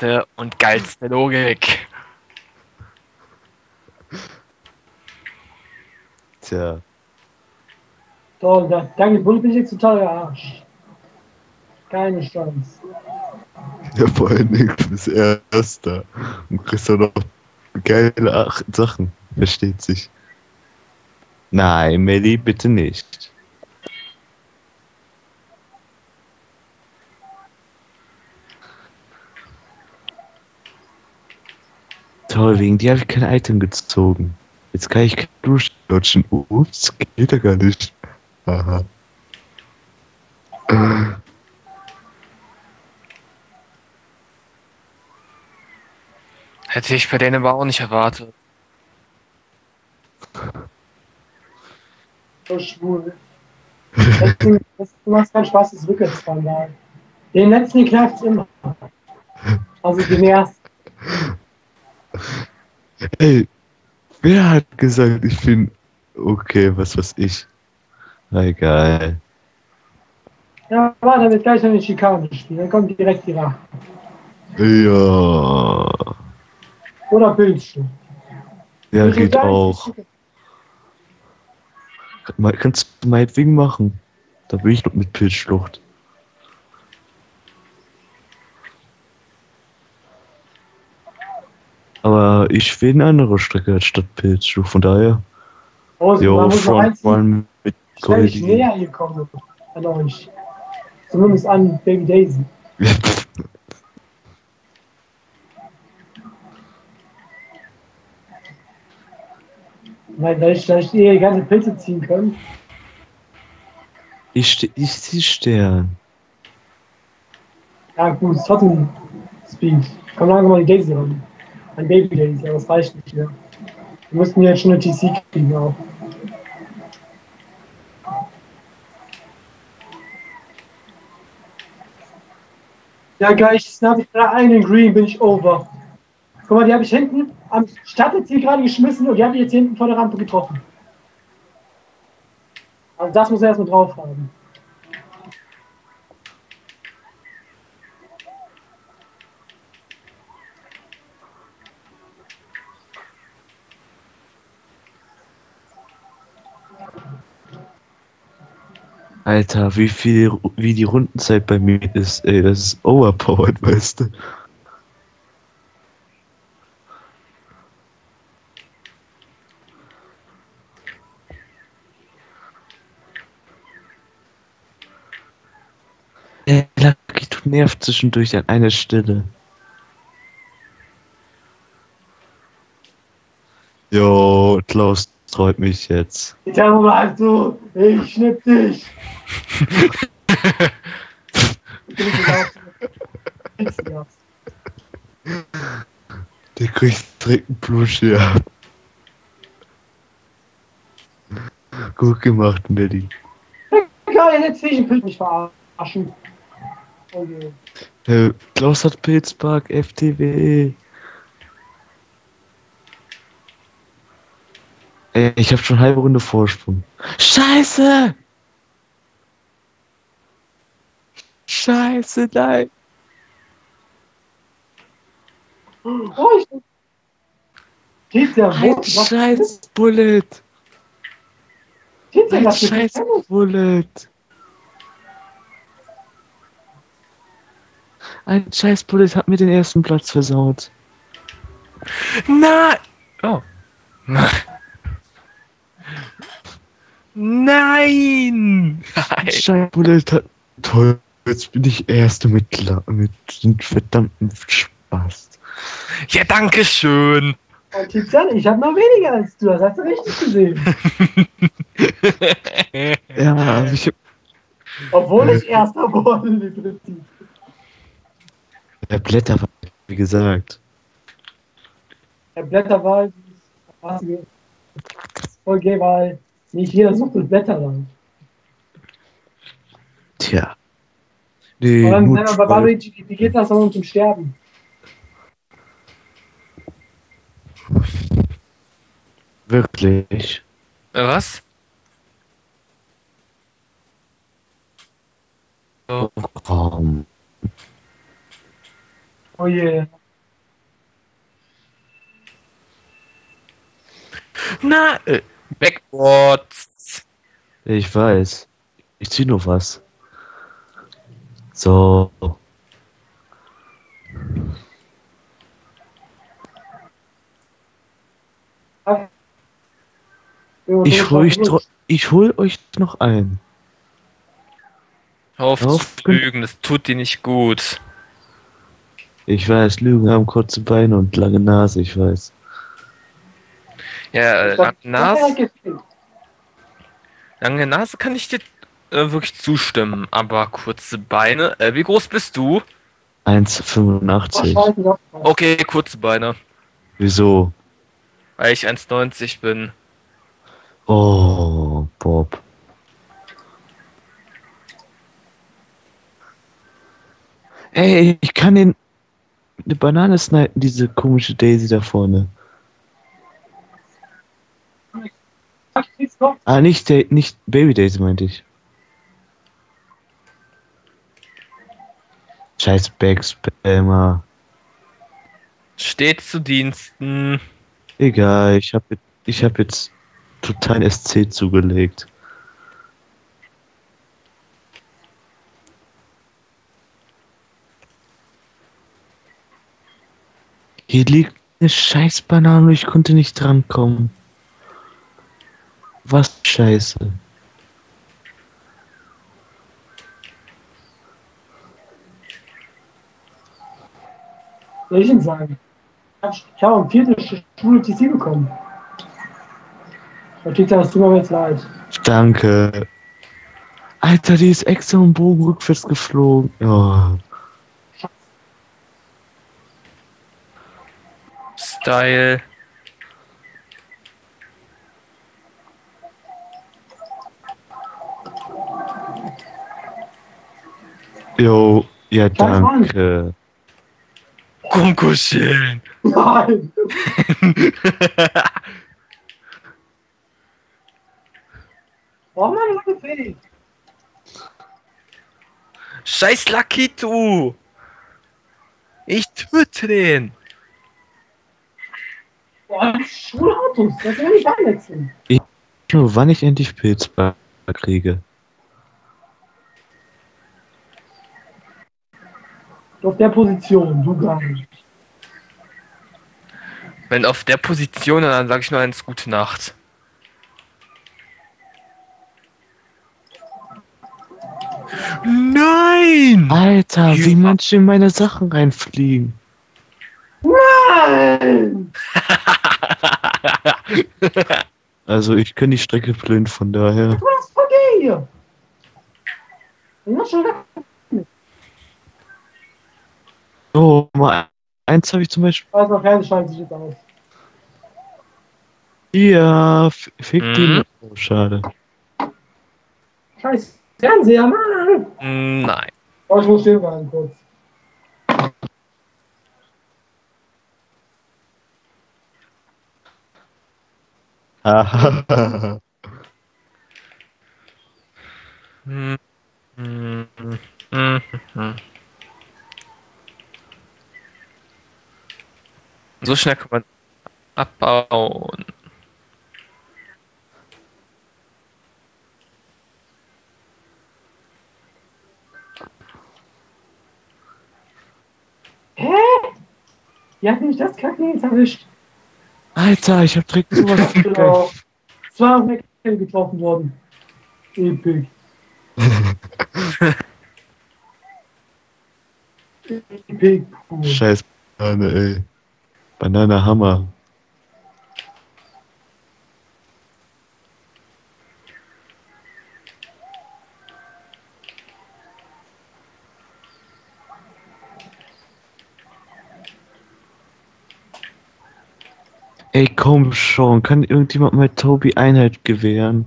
beste und geilste Logik. Tja, So, da, danke, jetzt total Arsch. Keine Chance. ja, vor allen Dingen bis Erster. Und kriegst du noch geile Ach Sachen. Versteht sich. Nein, Melli, bitte nicht. Toll, wegen dir habe ich kein Item gezogen. Jetzt kann ich kein durchdodgen. Ups, geht ja gar nicht. Aha. Hätte ich bei denen aber auch nicht erwartet. So schwul. Das, machst keinen Spaß, das ist wirklich Skandal. Den letzten knackt immer. Also den ersten. Ey, wer hat gesagt, ich bin okay, was weiß ich. Na egal. Ja, warte, damit gleich noch in Chicago spielen. Dann kommt direkt die Rache. Ja, Oder Bildschirm. ja, Also geht auch. Kannst du meinetwegen machen. Da bin ich noch mit Pilzschlucht. Aber ich will eine andere Strecke als statt Pilzschlucht, von daher. Oh, Jo, eins Frontman mit Schnell ich näher gekommen an euch. Zumindest an Baby Daisy. Weil, weil ich vielleicht eher die ganze Pilze ziehen können. Ich, ich sehe Stern. Ja gut, ist trotzdem Speed. Komm langsam mal die Daisy ran. Ein Baby Daisy, aber das reicht nicht mehr. Wir mussten jetzt schon eine TC kriegen auch. Ja gleich, habe ich gerade einen Green, bin ich over. Guck mal, die habe ich hinten am Startziel gerade geschmissen und die habe ich jetzt hinten vor der Rampe getroffen. Also das muss er erstmal drauf haben. Alter, wie viel, wie die Rundenzeit bei mir ist, ey, das ist overpowered, weißt du. Ey, Lucky, du nervt zwischendurch an einer Stelle. Jo, Klaus treut mich jetzt. Ja, mal du, ich schnipp dich. Ich. Der kriegt direkt einen Plusch hier. Gut gemacht, Melly. Geil, jetzt will ich den mich verarschen. Okay. Äh, Klaus hat Pilzpark, FTW. Ich hab schon halbe Runde Vorsprung. Scheiße! Scheiße, nein! Oh, ich. Geht's ja Ein wo? scheiß Bullet! Geht's ja Ein scheiß Bullet! Ein scheiß Bullet hat mir den ersten Platz versaut. Nein! Oh. Nein! Nein! Scheiß Bullet hat. Toll, jetzt bin ich Erste mit, mit dem verdammten Spaß. Ja, danke schön. Oh, Tizian, ich habe noch weniger als du, das hast du richtig gesehen. Ja, aber ich hab. Obwohl ich Erster wurde im Prinzip. Der Blätter war, wie gesagt. Der Blätterwald voll gay, weil nicht jeder sucht das Blätterwald. Tja. Nee, Aber dann, aber Baluigi, wie geht das auch zum Sterben? wirklich. Äh, Was? Oh, Komm. Oh je. Na, äh, Backwards. Ich weiß. Ich zieh nur was. So. Ich hol, ich, ich hol euch noch ein. Auf Auf- zu lügen, das tut dir nicht gut. Ich weiß, Lügen haben kurze Beine und lange Nase, ich weiß. Ja, äh, lange Nase, lange Nase kann ich dir äh, wirklich zustimmen, aber kurze Beine. Äh, wie groß bist du? 1,85. Okay, kurze Beine, Wieso? weil ich 1,90 bin. Oh, Bob. Ey, ich kann den eine Banane snipen, diese komische Daisy da vorne. Ah, nicht, nicht Baby Daisy meinte ich. Scheiß Backspammer. Steht zu Diensten. Egal, ich hab, jetzt- ich hab jetzt total SC zugelegt. Hier liegt eine scheiß Banane und ich konnte nicht drankommen. Was scheiße. Soll ich Ihnen sagen? Ich habe am vierten Sch- Schule TC bekommen. Versteht das tut mir jetzt leid. Danke. Alter, die ist extra im Bogen rückwärts geflogen. Oh. Style. Jo, ja, Scheiß Mann. danke. Rumkuscheln. Nein! Warum haben wir so gefällt? Scheiß Lakitu. Ich töte den. Boah, Schulautos, das will ich einsetzen. Nur wann ich endlich Pilzbar kriege. Auf der Position, du gar nicht. Wenn auf der Position, dann sage ich nur eins gute Nacht. Nein! Alter, wie manche in meine Sachen reinfliegen. Nein! Also ich kenne die Strecke blind, von daher. Du hast VG hier! Gedacht, Oh, mal eins habe ich zum Beispiel. weiß noch keine Scheiße jetzt aus. Ja, fick Mhm. die. Oh, schade. Scheiß Fernseher, Mann! Nein. Oh, ich muss stehen bleiben kurz. Haha. So schnell kann man abbauen. Hä? Wie hat mich das Kacken jetzt erwischt? Alter, ich hab direkt sowas Genau. Zwei auf der Kette getroffen worden. Epic. Epic. Scheiß Banane, ey. Banane Hammer. Ey, komm schon, kann irgendjemand mal Tobi Einheit gewähren?